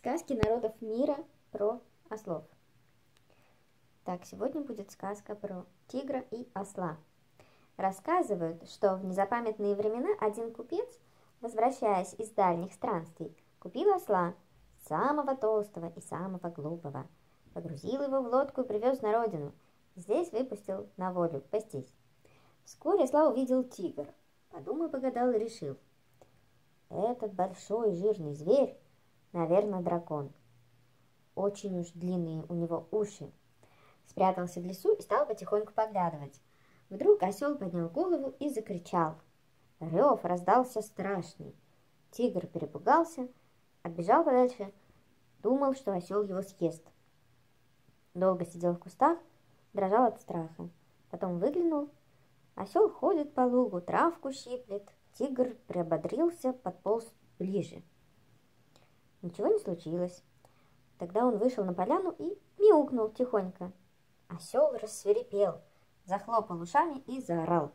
Сказки народов мира про ослов. Так, сегодня будет сказка про тигра и осла. Рассказывают, что в незапамятные времена один купец, возвращаясь из дальних странствий, купил осла, самого толстого и самого глупого, погрузил его в лодку и привез на родину. Здесь выпустил на волю пастись. Вскоре осла увидел тигр. Подумал, погадал и решил. Этот большой жирный зверь Наверное, дракон. Очень уж длинные у него уши. Спрятался в лесу и стал потихоньку поглядывать. Вдруг осел поднял голову и закричал. Рев раздался страшный. Тигр перепугался, отбежал подальше, думал, что осел его съест. Долго сидел в кустах, дрожал от страха. Потом выглянул. Осел ходит по лугу, травку щиплет. Тигр приободрился, подполз ближе. Ничего не случилось. Тогда он вышел на поляну и мяукнул тихонько. Осел рассверепел, захлопал ушами и заорал.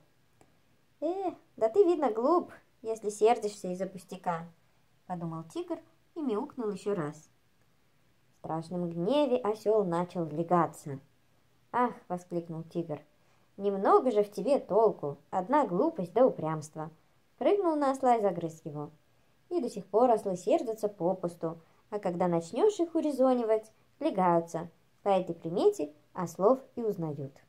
«Э, да ты, видно, глуп, если сердишься из-за пустяка», — подумал тигр и мяукнул еще раз. В страшном гневе осел начал легаться. «Ах!» — воскликнул тигр. «Немного же в тебе толку, одна глупость да упрямство». Прыгнул на осла и загрыз его и до сих пор ослы сердятся попусту, а когда начнешь их урезонивать, легаются. По этой примете ослов и узнают.